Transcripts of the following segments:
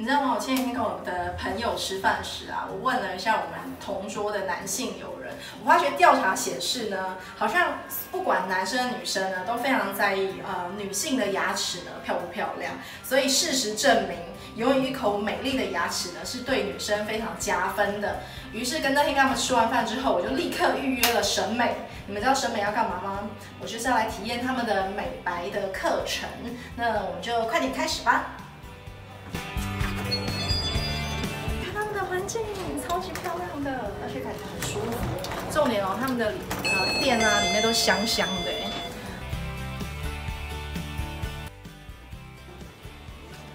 你知道吗？我前几天跟我的朋友吃饭时啊，我问了一下我们同桌的男性友人，我发觉调查显示呢，好像不管男生女生呢，都非常在意呃女性的牙齿呢漂不漂亮。所以事实证明，拥有一口美丽的牙齿呢，是对女生非常加分的。于是跟那天跟他们吃完饭之后，我就立刻预约了审美。你们知道审美要干嘛吗？我就是要来体验他们的美白的课程。那我们就快点开始吧。级漂亮的，而且感觉很舒服。重点哦，他们的呃店啊，里面都香香的。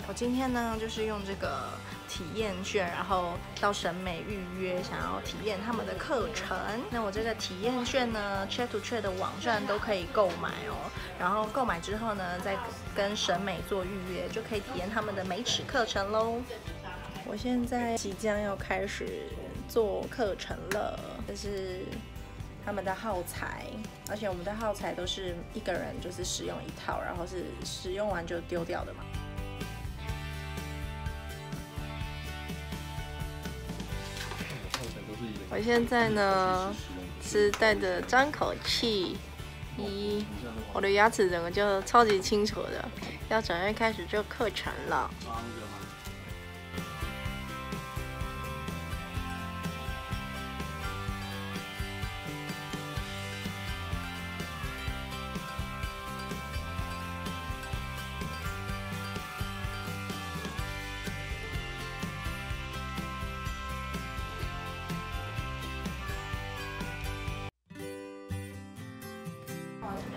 我今天呢，就是用这个体验券，然后到审美预约，想要体验他们的课程。那我这个体验券呢，Chat to Chat 的网站都可以购买哦。然后购买之后呢，再跟审美做预约，就可以体验他们的美齿课程喽。我现在即将要开始做课程了，这是他们的耗材，而且我们的耗材都是一个人就是使用一套，然后是使用完就丢掉的嘛。我现在呢是带着张口气，咦，我的牙齿整个就超级清楚的，要准备开始做课程了。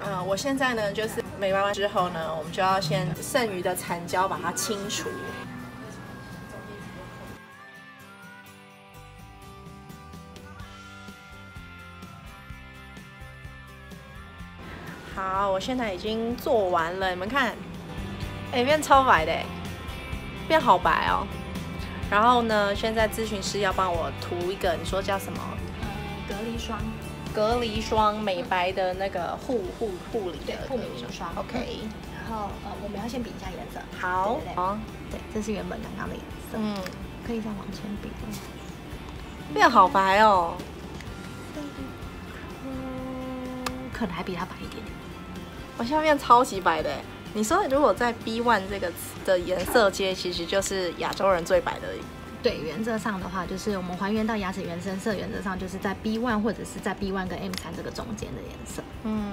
嗯，我现在呢，就是美白完之后呢，我们就要先剩余的残胶把它清除。好，我现在已经做完了，你们看，哎，变超白的，变好白哦。然后呢，现在咨询师要帮我涂一个，你说叫什么？隔离霜。隔离霜美白的那个护护护理的护理霜，OK。然后呃，我们要先比一下颜色。好，好，对，这是原本刚刚的颜色。嗯，可以再往前比。变好白哦。嗯可能还比它白一点点。我现在变超级白的。你说如果在 B one 这个的颜色阶，其实就是亚洲人最白的。对，原则上的话，就是我们还原到牙齿原生色，原则上就是在 B one 或者是在 B one 跟 M 三这个中间的颜色。嗯。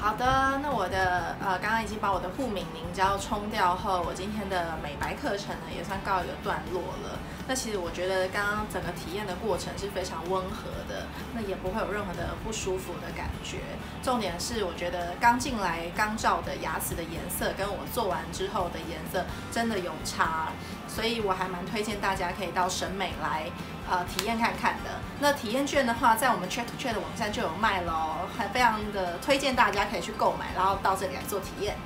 好的，那我的呃，刚刚已经把我的护敏凝胶冲掉后，我今天的美白课程呢也算告一个段落了。那其实我觉得刚刚整个体验的过程是非常温和的，那也不会有任何的不舒服的感觉。重点是我觉得刚进来刚照的牙齿的颜色跟我做完之后的颜色真的有差，所以我还蛮推荐大家可以到审美来。呃，体验看看的。那体验券的话，在我们 Chat to Chat 的网站就有卖喽，还非常的推荐大家可以去购买，然后到这里来做体验。